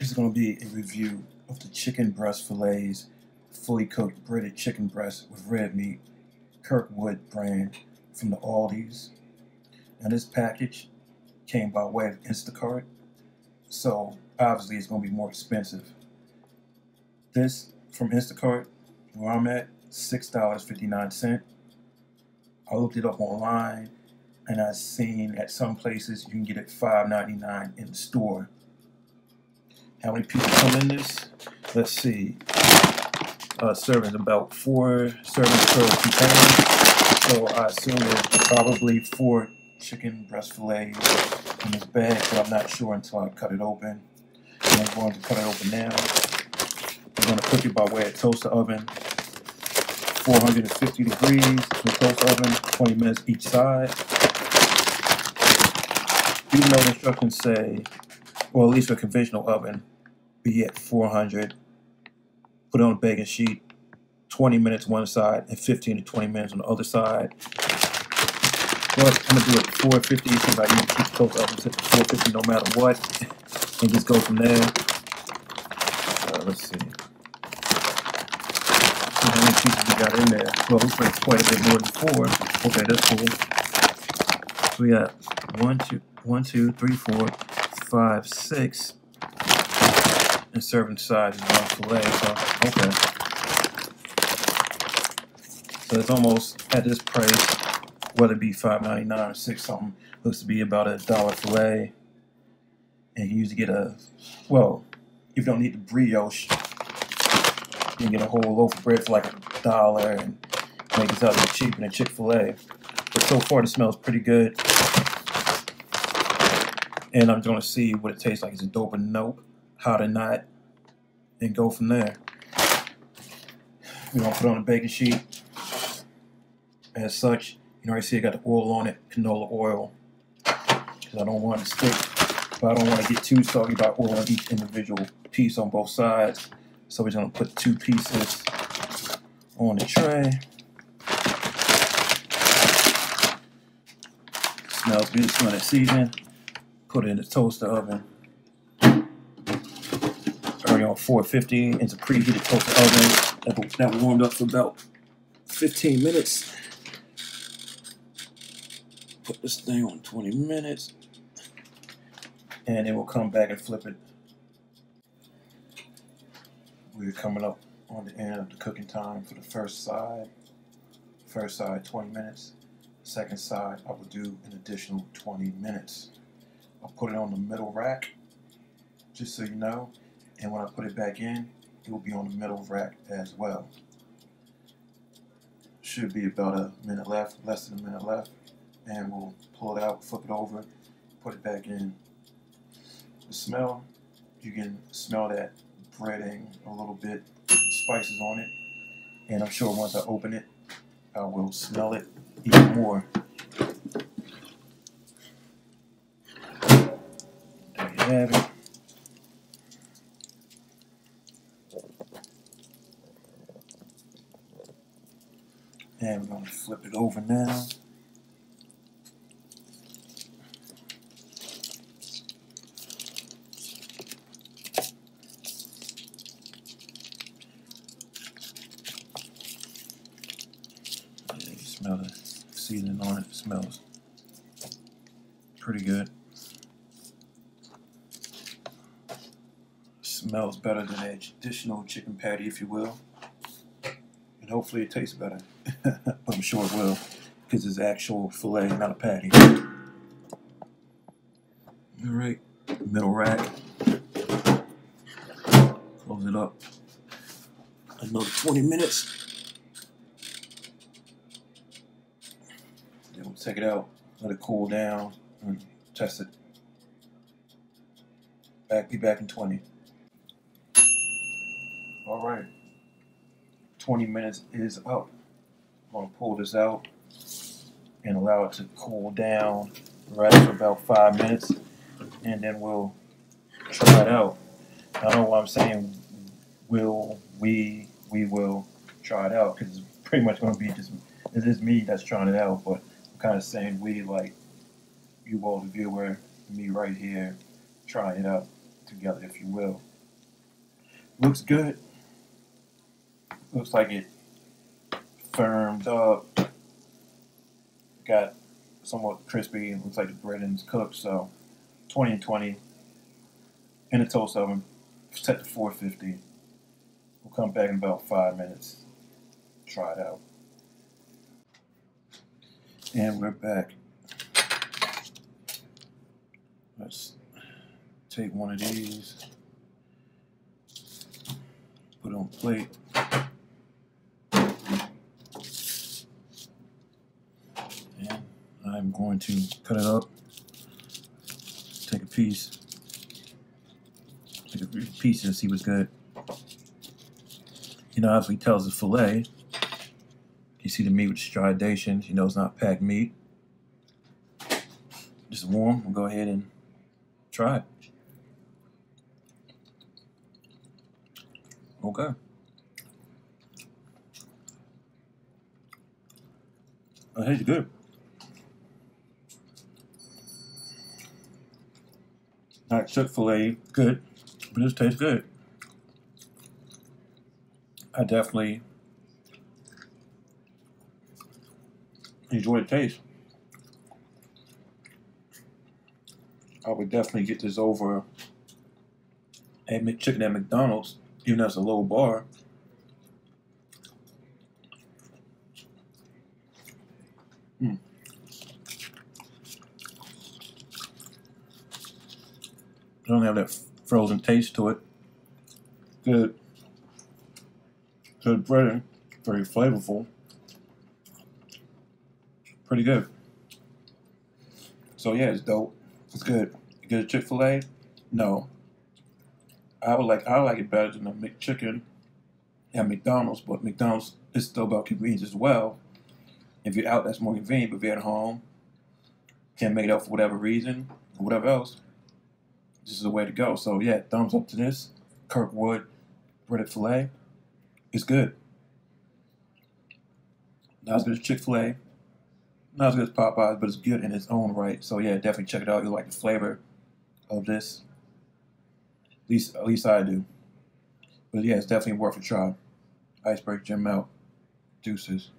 This is going to be a review of the chicken breast fillets, fully cooked breaded chicken breast with red meat, Kirkwood brand from the Aldi's. Now this package came by way of Instacart, so obviously it's going to be more expensive. This from Instacart, where I'm at, $6.59. I looked it up online and I've seen at some places you can get it $5.99 in the store. How many people come in this? Let's see. Uh, serving about four servings per container. So I assume there's probably four chicken breast fillets in this bag, but I'm not sure until I cut it open. And I'm going to cut it open now. I'm going to cook it by way of toaster oven. 450 degrees in the toaster oven, 20 minutes each side. Even though the instructions say, or at least a conventional oven, be at 400. Put it on a baking sheet, 20 minutes one side and 15 to 20 minutes on the other side. But I'm gonna do it 450 because I to keep the toaster oven set to 450 no matter what, and just go from there. Uh, let's see. See how many pieces we got in there. Well, looks like quite a bit more than four. Okay, that's cool. So we got one, two, one, two, three, four, five, six and serving size is one fillet, so okay. So it's almost at this price, whether it be five ninety nine or six something, looks to be about a dollar fillet. And you usually get a well, if you don't need the brioche, you can get a whole loaf of bread for like a dollar and make it out cheaper a Chick-fil-A. But so far it smells pretty good. And I'm gonna see what it tastes like. Is it dope or nope? How to not, and go from there. We're gonna put on a baking sheet. As such, you know, I see I got the oil on it, canola oil, because I don't want it to stick, but I don't want to get too soggy by oil on each individual piece on both sides. So we're gonna put two pieces on the tray. Smells good, smell that seasoning. Put it in the toaster oven on 450 into preheated toaster oven that, that warmed up for about 15 minutes. Put this thing on 20 minutes and then we'll come back and flip it. We're coming up on the end of the cooking time for the first side. First side 20 minutes. Second side I will do an additional 20 minutes. I'll put it on the middle rack just so you know and when I put it back in it will be on the middle rack as well. Should be about a minute left less than a minute left. And we'll pull it out flip it over put it back in. The smell you can smell that breading a little bit spices on it. And I'm sure once I open it I will smell it even more. There you have it And we're going to flip it over now. Smell the seasoning on it. it smells pretty good. Smells better than a traditional chicken patty, if you will and hopefully it tastes better. I'm sure it will, because it's actual filet, not a patty. All right, middle rack. Close it up. Another 20 minutes. Then we'll take it out, let it cool down, and test it. Back, be back in 20. All right. 20 minutes is up. I'm going to pull this out and allow it to cool down right for about five minutes and then we'll try it out. I don't know why I'm saying will, we, we will try it out because it's pretty much going to be just, it is me that's trying it out, but I'm kind of saying we like you all the viewer, me right here, trying it out together if you will. Looks good. Looks like it firmed up. Got somewhat crispy. Looks like the bread is cooked. So 20 and 20 in a toast oven, set to 450. We'll come back in about five minutes. Try it out. And we're back. Let's take one of these, put it on plate. And I'm going to cut it up, take a piece, take a piece and see what's good. You know, as he tells the filet, you see the meat with striations, you know it's not packed meat. Just warm, we'll go ahead and try it. Okay. Oh, tastes good. Not Chick-fil-A good, but it tastes good. I definitely enjoy the taste. I would definitely get this over at McChicken at McDonald's, even though it's a low bar. Mm. Don't have that frozen taste to it. Good. Good breading, very flavorful. Pretty good. So yeah, it's dope. It's good. You get a Chick Fil A? No. I would like I like it better than a McChicken at McDonald's, but McDonald's is still about convenience as well. If you're out, that's more convenient. But if you're at home, can't make it up for whatever reason or whatever else, this is the way to go. So yeah, thumbs up to this. Kirkwood breaded filet. It's good. Not as good as Chick Fil A. Not as good as Popeyes, but it's good in its own right. So yeah, definitely check it out. You'll like the flavor of this. At least, at least I do. But yeah, it's definitely worth a try. Iceberg Gem out. Deuces.